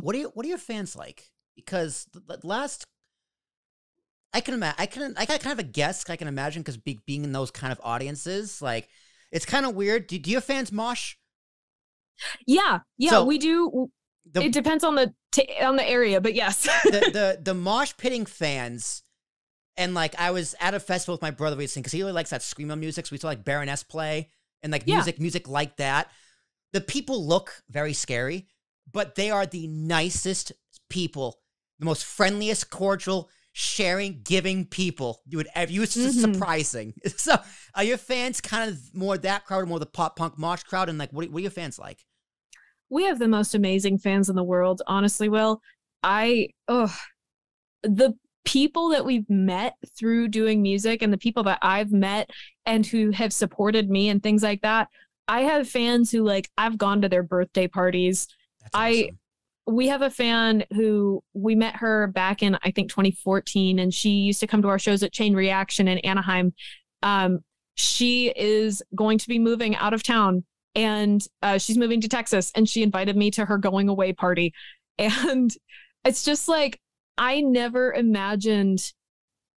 What are you, what are your fans like? Because the last I can imagine. I can. I got kind of a guess. I can imagine because be, being in those kind of audiences, like it's kind of weird. Do, do your fans mosh? Yeah, yeah, so, we do. The, it depends on the t- on the area, but yes. the, the the mosh pitting fans, and like I was at a festival with my brother recently because he really likes that screamo music. So we saw like Baroness play and like yeah. music music like that. The people look very scary, but they are the nicest people, the most friendliest, cordial sharing, giving people you would ever. It's mm-hmm. surprising. So, are your fans kind of more that crowd, or more the pop punk mosh crowd? And like, what, what are your fans like? We have the most amazing fans in the world. Honestly, Will, I oh, the people that we've met through doing music and the people that I've met and who have supported me and things like that. I have fans who like I've gone to their birthday parties. Awesome. I we have a fan who we met her back in I think 2014, and she used to come to our shows at Chain Reaction in Anaheim. Um, she is going to be moving out of town, and uh, she's moving to Texas, and she invited me to her going away party, and it's just like I never imagined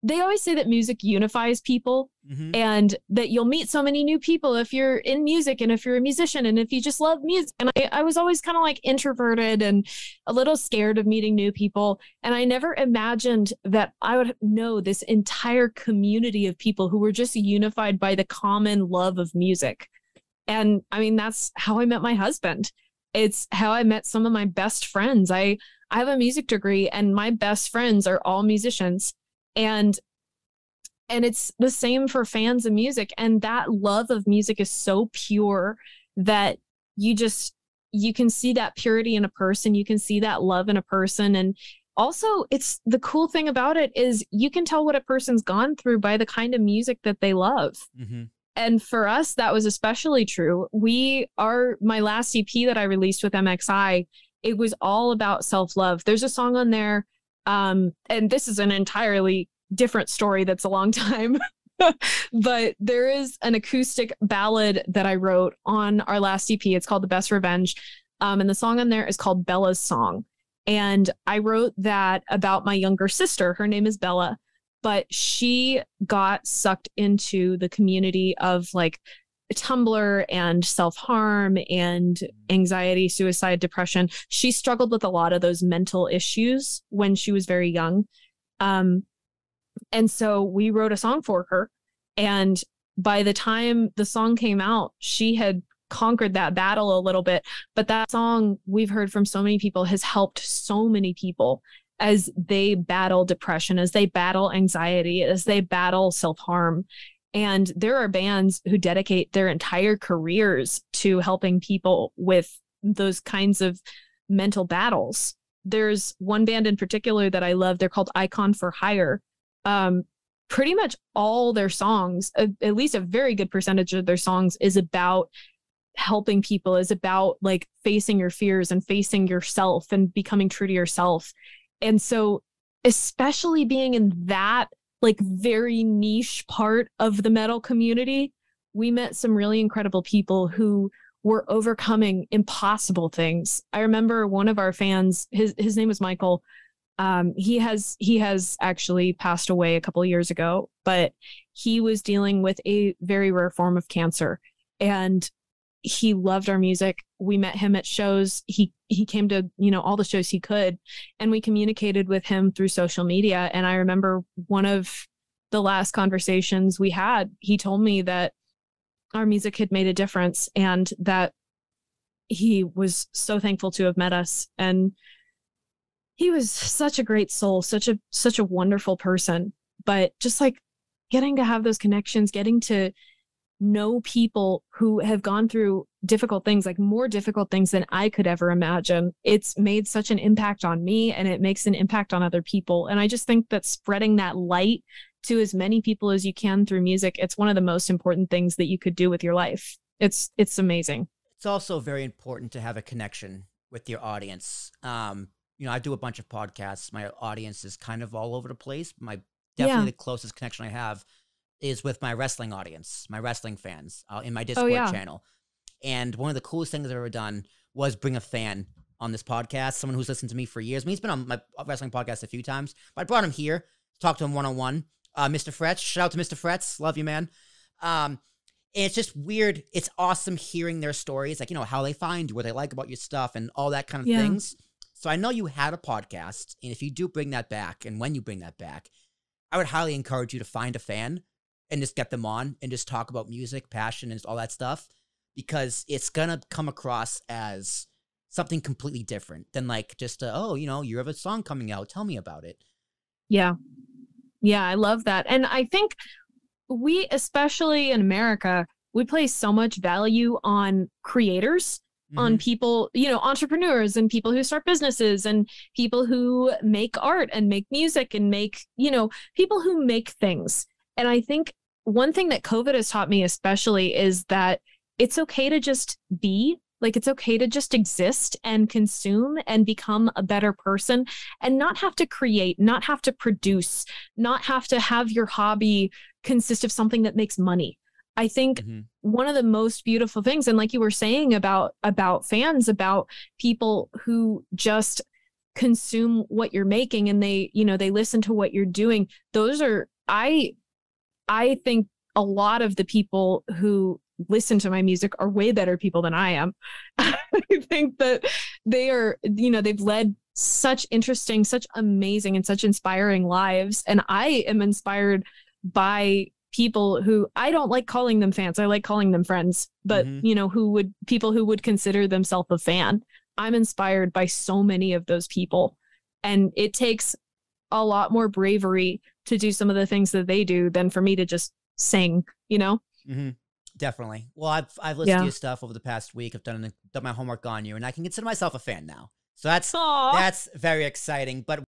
they always say that music unifies people mm-hmm. and that you'll meet so many new people if you're in music and if you're a musician and if you just love music. And I, I was always kind of like introverted and a little scared of meeting new people. And I never imagined that I would know this entire community of people who were just unified by the common love of music. And I mean, that's how I met my husband. It's how I met some of my best friends. I, I have a music degree and my best friends are all musicians and and it's the same for fans of music. And that love of music is so pure that you just you can see that purity in a person. You can see that love in a person. And also it's the cool thing about it is you can tell what a person's gone through by the kind of music that they love. Mm-hmm. and for us that was especially true. We are my last ep that i released with Moxy it was all about self-love. There's a song on there um, and this is an entirely different story that's a long time. but there is an acoustic ballad that I wrote on our last EP. It's called The Best Revenge. Um, and the song on there is called Bella's Song. And I wrote that about my younger sister. Her name is Bella, but she got sucked into the community of like Tumblr and self harm and anxiety, suicide, depression. She struggled with a lot of those mental issues when she was very young. Um, and so we wrote a song for her. And by the time the song came out, she had conquered that battle a little bit. But that song we've heard from so many people has helped so many people as they battle depression, as they battle anxiety, as they battle self harm. And there are bands who dedicate their entire careers to helping people with those kinds of mental battles. There's one band in particular that I love. They're called Icon for Hire. Um, pretty much all their songs, at least a very good percentage of their songs, is about helping people, is about like facing your fears and facing yourself and becoming true to yourself. And so, especially being in that like very niche part of the metal community, we met some really incredible people who were overcoming impossible things. I remember one of our fans, his his name was Michael. Um, he has he has actually passed away a couple years ago, but he was dealing with a very rare form of cancer, and he loved our music. We met him at shows. He he came to, you know, all the shows he could and we communicated with him through social media and I remember one of the last conversations we had, he told me that our music had made a difference and that he was so thankful to have met us and he was such a great soul, such a such a wonderful person, but just like getting to have those connections, getting to know people who have gone through difficult things, like more difficult things than I could ever imagine. It's made such an impact on me and it makes an impact on other people. And I just think that spreading that light to as many people as you can through music, it's one of the most important things that you could do with your life. It's it's amazing. It's also very important to have a connection with your audience. Um, you know, I do a bunch of podcasts. My audience is kind of all over the place. My definitely yeah. the closest connection I have is with my wrestling audience, my wrestling fans uh, in my oh, Discord oh, yeah. channel. And one of the coolest things I've ever done was bring a fan on this podcast, someone who's listened to me for years. I mean, he's been on my wrestling podcast a few times, but I brought him here talked to him one on one. Mr. Fretz, shout out to Mr. Fretz, love you, man. Um, and it's just weird. It's awesome hearing their stories, like you know how they find you, what they like about your stuff, and all that kind of Yeah. things. So I know you had a podcast, and if you do bring that back, and when you bring that back, I would highly encourage you to find a fan and just get them on and just talk about music, passion, and all that stuff, because it's gonna come across as something completely different than like just a, oh, you know, you have a song coming out, tell me about it. Yeah. Yeah, I love that. And I think we, especially in America, we place so much value on creators, on Mhm. people, you know, entrepreneurs and people who start businesses and people who make art and make music and make, you know, people who make things. And I think one thing that COVID has taught me, especially, is that it's okay to just be. Like, it's okay to just exist and consume and become a better person and not have to create, not have to produce, not have to have your hobby consist of something that makes money. I think Mhm. one of the most beautiful things and like you were saying about about fans about people who just consume what you're making and they you know they listen to what you're doing those are i i think a lot of the people who listen to my music are way better people than i am i think that they are you know they've led such interesting such amazing and such inspiring lives and i am inspired by people who I don't like calling them fans. I like calling them friends, but Mhm. you know, who would people who would consider themselves a fan. I'm inspired by so many of those people. And it takes a lot more bravery to do some of the things that they do than for me to just sing, you know? hmm Definitely. Well, I've I've listened Yeah. to your stuff over the past week. I've done done my homework on you, and I can consider myself a fan now. So that's Aww. that's very exciting. But